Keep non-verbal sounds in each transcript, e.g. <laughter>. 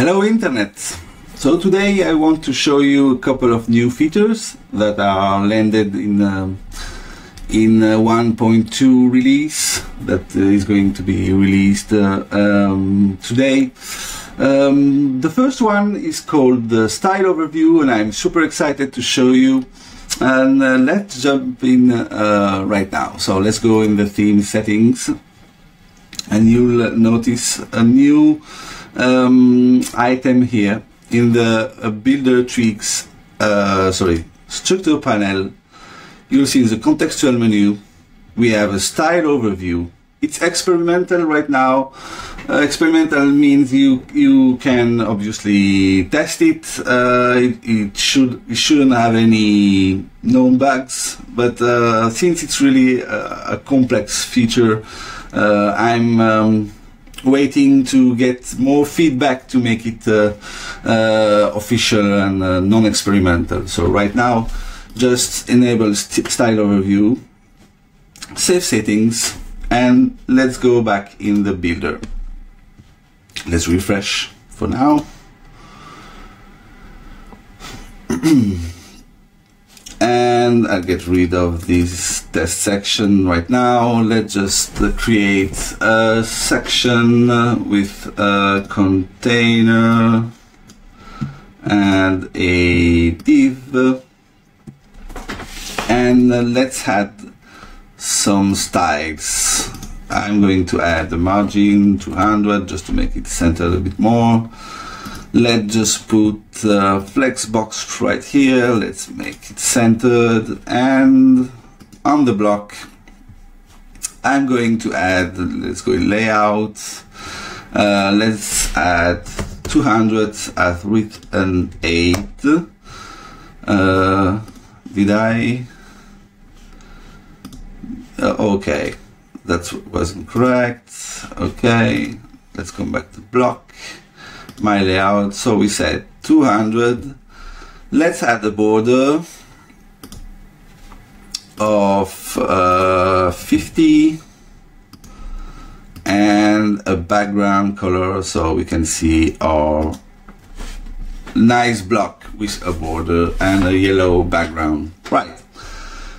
Hello Internet! So today I want to show you a couple of new features that are landed in uh, in 1.2 release that is going to be released uh, um, today. Um, the first one is called the style overview and I'm super excited to show you and uh, let's jump in uh, right now. So let's go in the theme settings and you'll notice a new um, item here in the uh, builder tweaks uh, sorry structure panel. You'll see in the contextual menu we have a style overview. It's experimental right now. Uh, experimental means you you can obviously test it. Uh, it, it should it shouldn't have any known bugs but uh, since it's really a, a complex feature uh, I'm um, waiting to get more feedback to make it uh, uh, official and uh, non-experimental. So right now, just enable st style overview, save settings, and let's go back in the builder. Let's refresh for now. <clears throat> and I'll get rid of this test section right now. Let's just uh, create a section uh, with a container and a div and uh, let's add some styles. I'm going to add the margin 200 just to make it center a bit more let's just put the flex box right here let's make it centered and on the block. I'm going to add let's go in layout. Uh, let's add 200 at width and 8 uh, did I? Uh, okay. That wasn't correct. Okay. Let's come back to block. My layout. So we said 200 let's add a border of uh, 50 and a background color so we can see our nice block with a border and a yellow background. Right.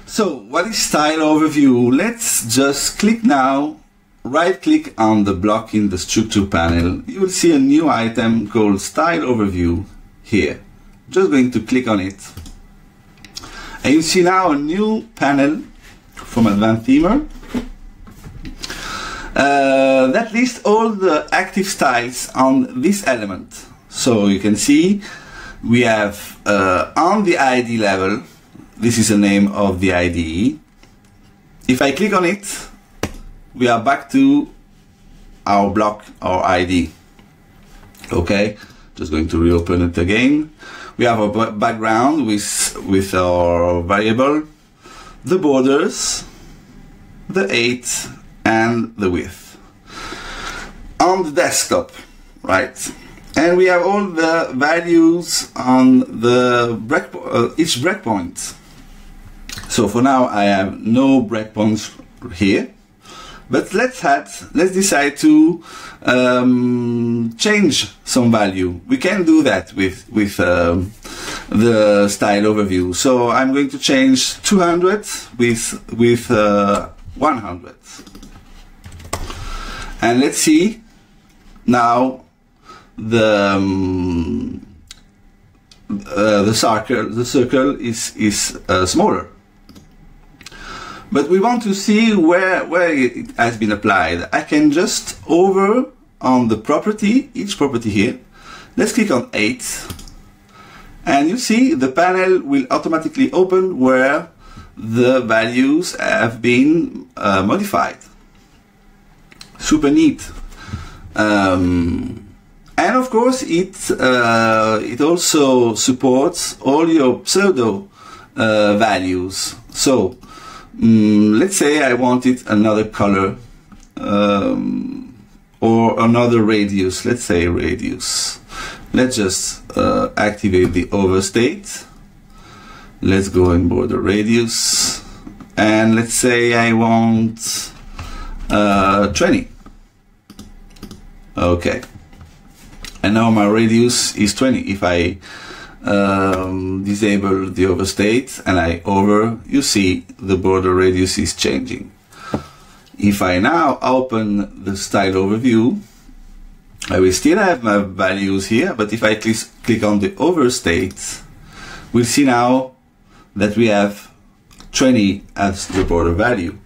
So what is style overview? Let's just click now. Right click on the block in the structure panel, you will see a new item called style overview here. Just going to click on it. And you see now a new panel from Advanced Themer uh, that lists all the active styles on this element. So you can see we have uh, on the ID level, this is the name of the IDE. If I click on it, we are back to our block, our ID. Okay, just going to reopen it again. We have a background with, with our variable, the borders, the 8 and the width. On the desktop, right? And we have all the values on the break, uh, each breakpoint. So for now I have no breakpoints here but let's let's decide to um, change some value. We can do that with, with um, the style overview. So I'm going to change 200 with, with uh, 100. And let's see now the um, uh, the circle the circle is is uh, smaller but we want to see where, where it has been applied. I can just over on the property, each property here. Let's click on 8. And you see the panel will automatically open where the values have been uh, modified. Super neat. Um, and of course, it, uh, it also supports all your pseudo uh, values. So Mm, let's say I wanted another color um, or another radius. Let's say radius. Let's just uh, activate the overstate. Let's go and border radius. And let's say I want uh, 20. Okay. and now my radius is 20 if I um, disable the overstate and I over you see the border radius is changing. If I now open the style overview I will still have my values here but if I click, click on the overstate we'll see now that we have 20 as the border value.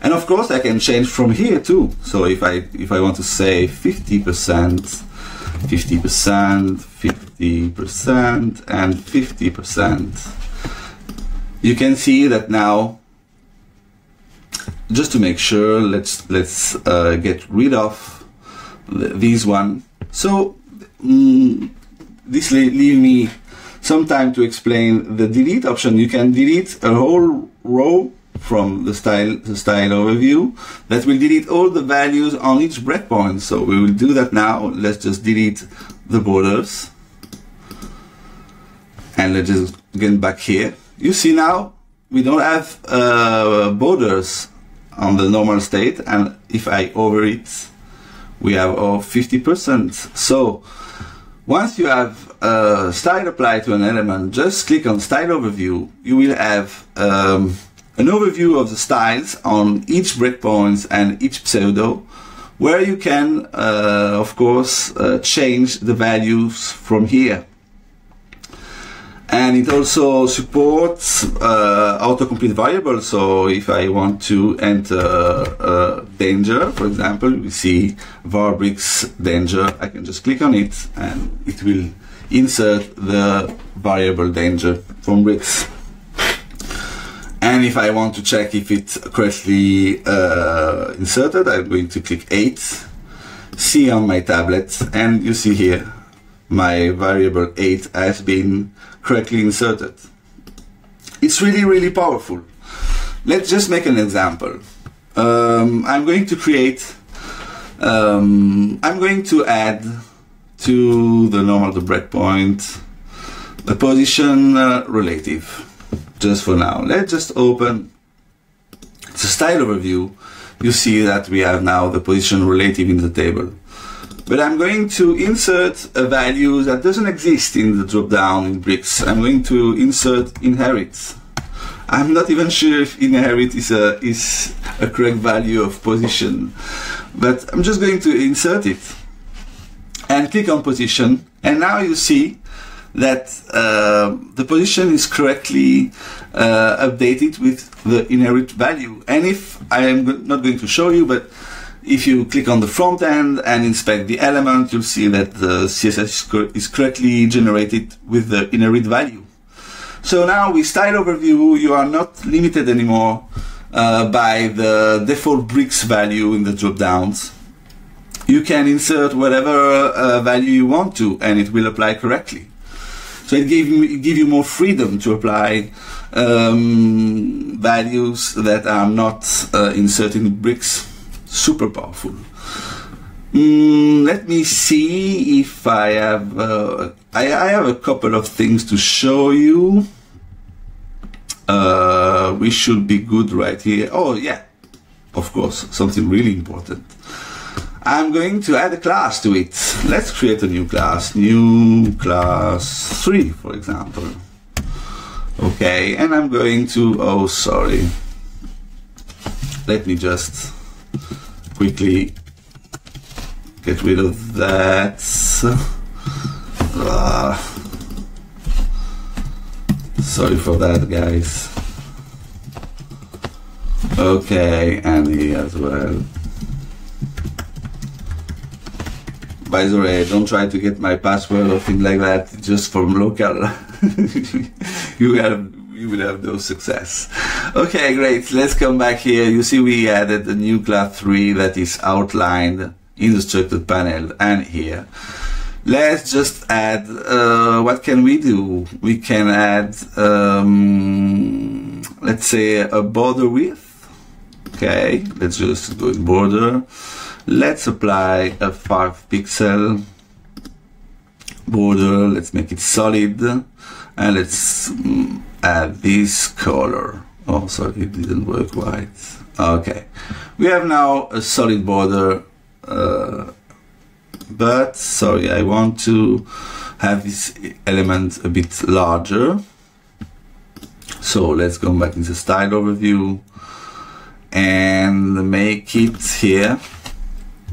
And of course I can change from here too. So if I if I want to say 50 percent 50%, 50%, and 50%. You can see that now, just to make sure, let's let's uh, get rid of these one. So mm, this leave me some time to explain the delete option. You can delete a whole row from the style the style overview that will delete all the values on each breakpoint. So we will do that now. Let's just delete the borders. And let's just get back here. You see now we don't have uh, borders on the normal state and if I over it we have oh, 50%. So once you have a style applied to an element, just click on style overview. You will have um, an overview of the styles on each breakpoint and each pseudo where you can uh, of course uh, change the values from here. And it also supports uh, autocomplete variables. So if I want to enter uh, danger for example we see varbricks danger I can just click on it and it will insert the variable danger from bricks and if I want to check if it's correctly uh, inserted, I'm going to click 8, see on my tablet, and you see here my variable 8 has been correctly inserted. It's really, really powerful. Let's just make an example. Um, I'm going to create, um, I'm going to add to the normal the breakpoint the position uh, relative just for now. Let's just open the style overview. You see that we have now the position relative in the table. But I'm going to insert a value that doesn't exist in the drop-down in bricks. I'm going to insert inherit. I'm not even sure if inherit is a, is a correct value of position, but I'm just going to insert it and click on position. And now you see that uh, the position is correctly uh, updated with the inherit value. And if I am not going to show you, but if you click on the front end and inspect the element, you'll see that the CSS is correctly generated with the inherit value. So now with style overview, you are not limited anymore uh, by the default bricks value in the drop downs. You can insert whatever uh, value you want to and it will apply correctly. So it gave you, give you more freedom to apply um, values that are not uh, in bricks. Super powerful. Mm, let me see if I have uh, I, I, have a couple of things to show you. Uh, we should be good right here. Oh yeah, of course, something really important. I'm going to add a class to it. Let's create a new class. New class 3, for example. Okay, and I'm going to, oh, sorry. Let me just quickly get rid of that. Uh, sorry for that, guys. Okay, and here as well. By the way, don't try to get my password or thing like that just from local. <laughs> you have you will have no success. Okay, great. Let's come back here. You see we added a new class 3 that is outlined in the structured panel and here. Let's just add, uh, what can we do? We can add, um, let's say a border width. Okay, let's just go in border. Let's apply a 5 pixel border. Let's make it solid. And let's mm, add this color. Oh, sorry, it didn't work right. Okay. We have now a solid border, uh, but sorry, I want to have this element a bit larger. So let's go back into style overview and make it here.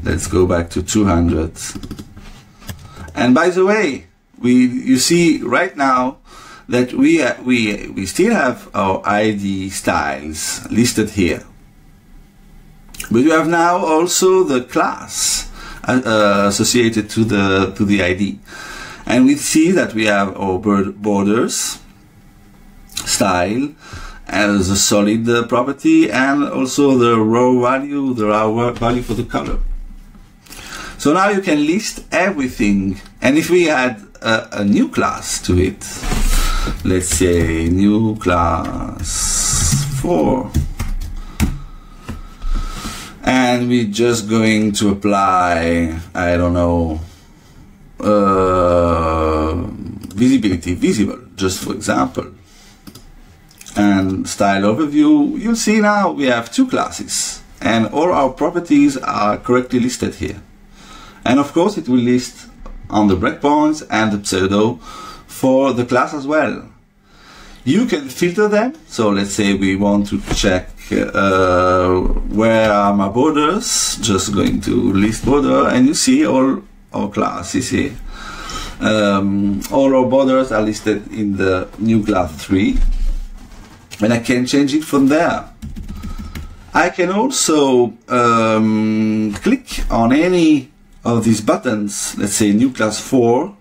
Let's go back to 200. And by the way, we you see right now that we uh, we we still have our ID styles listed here. But you have now also the class uh, uh associated to the to the ID. And we see that we have our borders, style, as a solid uh, property, and also the row value, the row value for the color. So now you can list everything. And if we add a, a new class to it, let's say new class 4, and we're just going to apply, I don't know, uh, visibility, visible, just for example. And style overview, you'll see now we have two classes and all our properties are correctly listed here. And of course it will list on the breakpoints and the pseudo for the class as well. You can filter them. So let's say we want to check uh, where are my borders. Just going to list border and you see all our classes here. Um, all our borders are listed in the new class 3 and I can change it from there. I can also um, click on any of these buttons, let's say new class 4,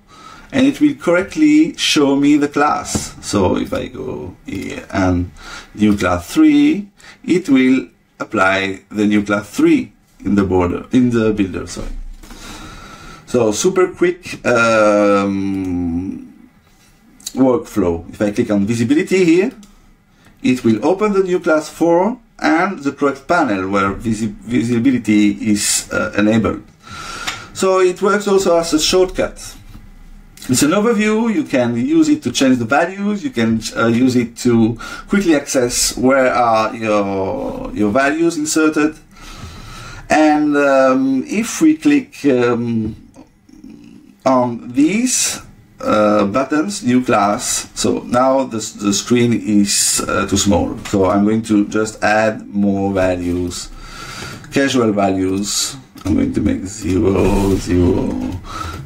and it will correctly show me the class. So if I go here and new class 3, it will apply the new class 3 in the border, in the builder, sorry. So super quick um, workflow. If I click on visibility here, it will open the new class 4 and the correct panel where visi visibility is uh, enabled. So it works also as a shortcut. It's an overview, you can use it to change the values, you can uh, use it to quickly access where are your, your values inserted. And um, if we click um, on these uh, buttons, new class. So now the, the screen is uh, too small. So I'm going to just add more values, casual values. I'm going to make zero, zero,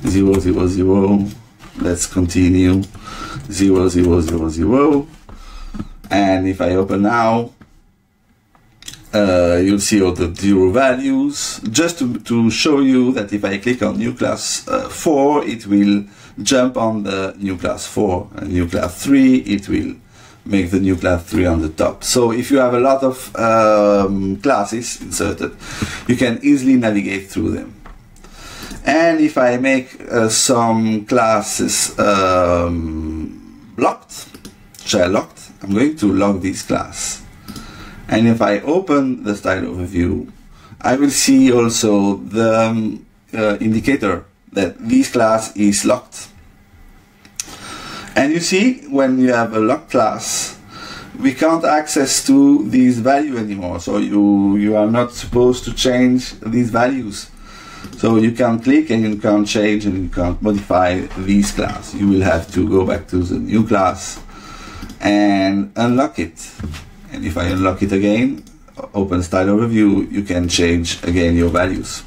zero, zero, zero. Let's continue. Zero, zero, zero, zero. And if I open now, uh, you'll see all the zero values. Just to, to show you that if I click on new class uh, 4, it will jump on the new class 4 and new class 3, it will make the new class 3 on the top. So if you have a lot of um, classes inserted, you can easily navigate through them. And if I make uh, some classes um, locked, shell locked, I'm going to lock this class. And if I open the style overview, I will see also the um, uh, indicator that this class is locked. And you see, when you have a lock class, we can't access to these value anymore. So you, you are not supposed to change these values. So you can't click and you can't change and you can't modify these class. You will have to go back to the new class and unlock it. And if I unlock it again, open style overview, you can change again your values.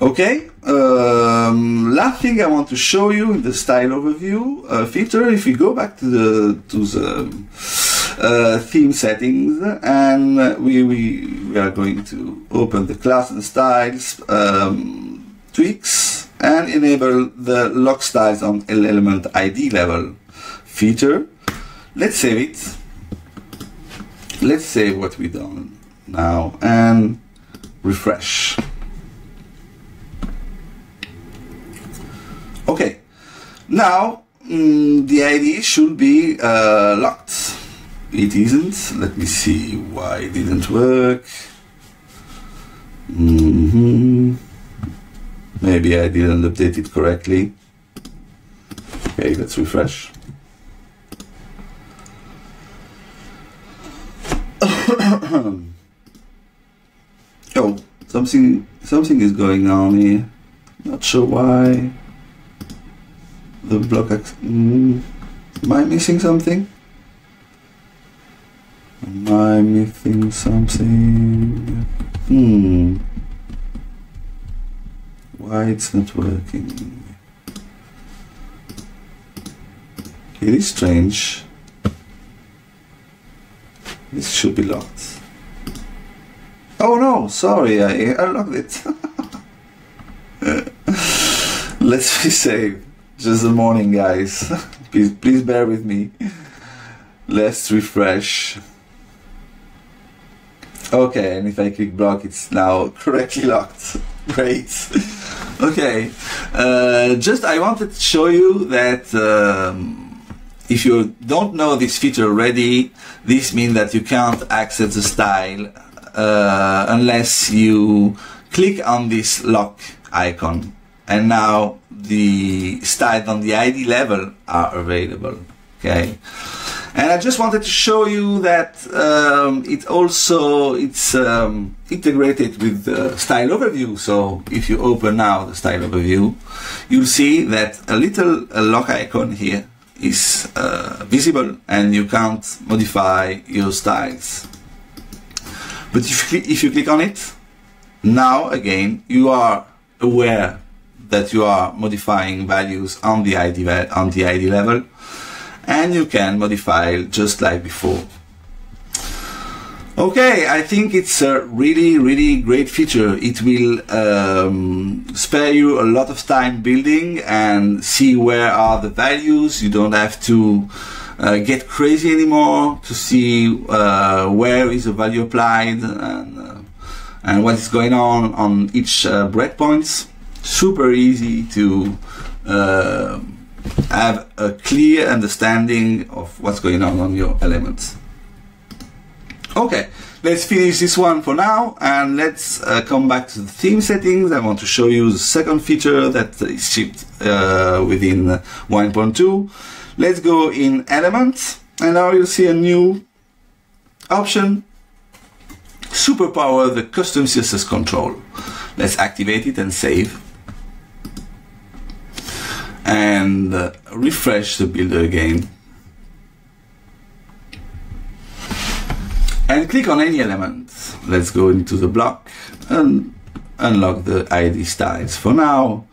Okay, um, last thing I want to show you in the style overview uh, feature, if we go back to the, to the uh, theme settings and we, we, we, are going to open the class and styles um, tweaks and enable the lock styles on element ID level feature. Let's save it let's save what we done now and refresh. Okay, now mm, the ID should be uh, locked. It isn't. Let me see why it didn't work. Mm -hmm. Maybe I didn't update it correctly. Okay, let's refresh. <coughs> oh, something something is going on here. Not sure why. The block. Mm, am I missing something? Am I missing something? Hmm. Why it's not working? It is strange. This should be locked. Oh no, sorry, I unlocked it. <laughs> Let's be safe. Just the morning, guys. <laughs> please, please bear with me. Let's refresh. Okay, and if I click block, it's now <laughs> correctly locked. Great. okay, uh, just I wanted to show you that um, if you don't know this feature already, this means that you can't access the style uh, unless you click on this lock icon. And now the styles on the ID level are available. Okay. And I just wanted to show you that um, it also it's um, integrated with the style overview. So if you open now the style overview, you'll see that a little a lock icon here is uh, visible and you can't modify your styles. But if if you click on it, now again you are aware that you are modifying values on the ID on the ID level and you can modify just like before. Okay, I think it's a really, really great feature. It will um, spare you a lot of time building and see where are the values. You don't have to uh, get crazy anymore to see uh, where is the value applied and, uh, and what is going on on each uh, breakpoints. Super easy to uh, have a clear understanding of what's going on on your elements. Okay, let's finish this one for now and let's uh, come back to the theme settings. I want to show you the second feature that is shipped uh, within 1.2. Let's go in elements and now you'll see a new option superpower the custom CSS control. Let's activate it and save and refresh the builder again. And click on any element let's go into the block and unlock the ID styles for now.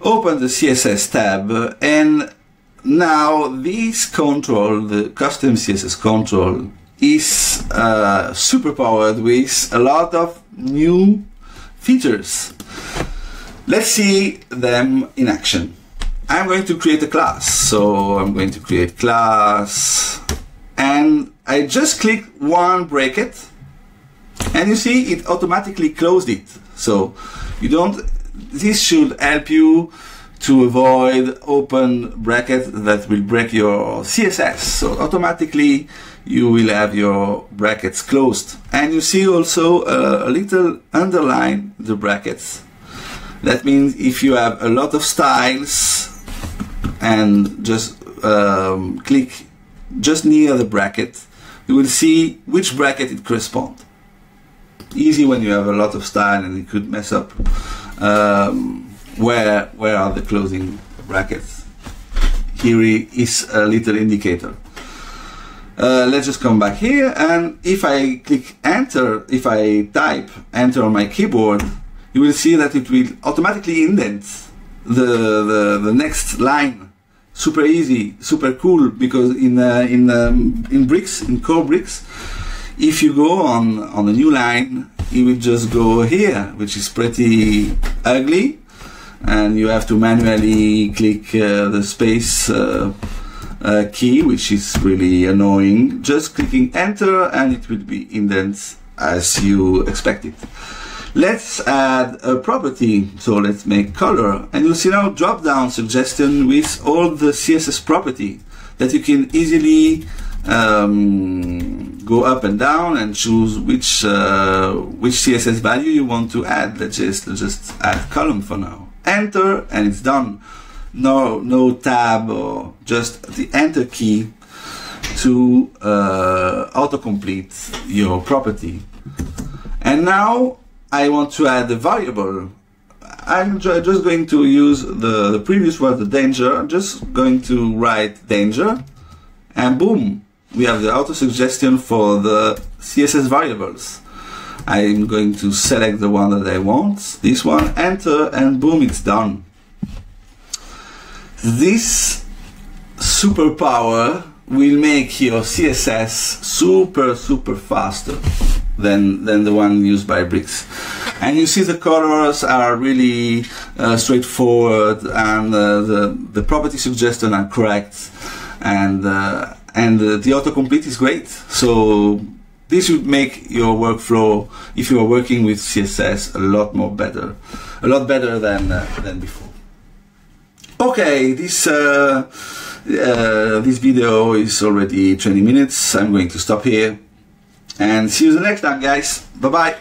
Open the CSS tab and now this control the custom CSS control is uh, superpowered with a lot of new features. Let's see them in action I'm going to create a class. So I'm going to create class and I just click one bracket and you see it automatically closed it. So you don't, this should help you to avoid open bracket that will break your CSS. So automatically you will have your brackets closed. And you see also a, a little underline the brackets. That means if you have a lot of styles and just um, click just near the bracket, you will see which bracket it corresponds. Easy when you have a lot of style and it could mess up um, where where are the closing brackets. Here is a little indicator. Uh, let's just come back here and if I click enter, if I type enter on my keyboard, you will see that it will automatically indent the, the, the next line super easy, super cool because in uh, in um, in bricks, in core bricks, if you go on on a new line, you will just go here, which is pretty ugly, and you have to manually click uh, the space uh, uh key, which is really annoying. Just clicking enter, and it will be indent as you expect it. Let's add a property. So let's make color. And you'll see now drop down suggestion with all the CSS property that you can easily um, go up and down and choose which uh, which CSS value you want to add. Let's just let's just add column for now. Enter and it's done. No no tab or just the enter key to uh, autocomplete your property. And now I want to add a variable. I'm just going to use the, the previous word, the danger. Just going to write danger, and boom, we have the auto suggestion for the CSS variables. I'm going to select the one that I want, this one, enter, and boom, it's done. This superpower will make your CSS super, super faster than, than the one used by Bricks. And you see the colors are really uh, straightforward and uh, the, the property suggestion are correct and, uh, and uh, the autocomplete is great. So this would make your workflow, if you are working with CSS, a lot more better, a lot better than, uh, than before. Okay, this uh, this video is already 20 minutes. I'm going to stop here and see you the next time, guys. Bye bye.